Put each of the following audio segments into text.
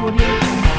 Audio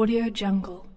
Audio Jungle.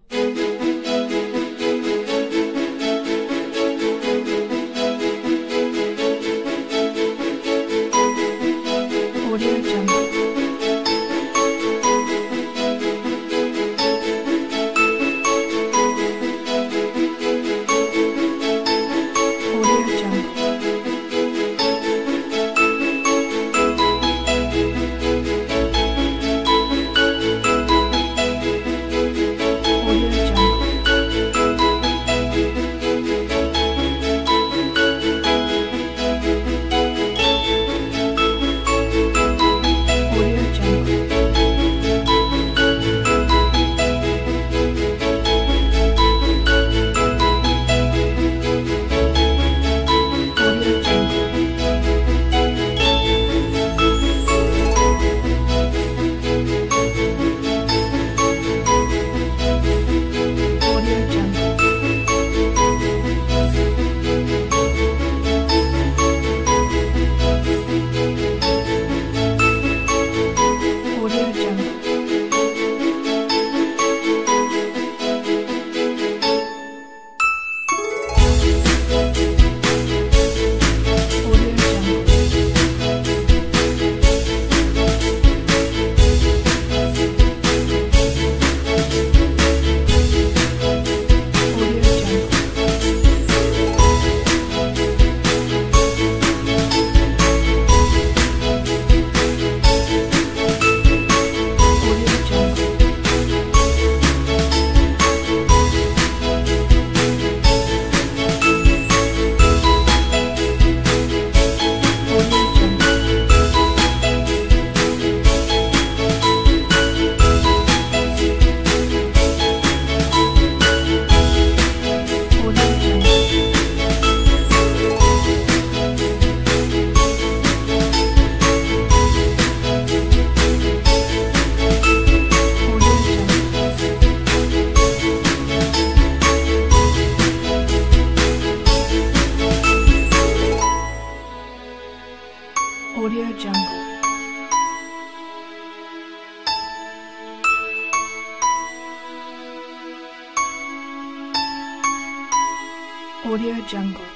Audio Jungle.